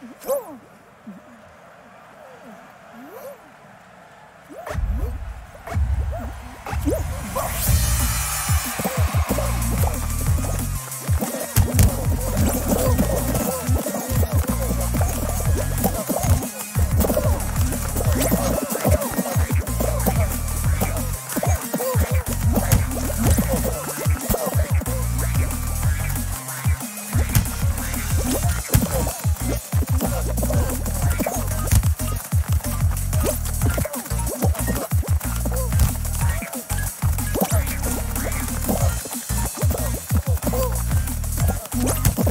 Oh! Oh.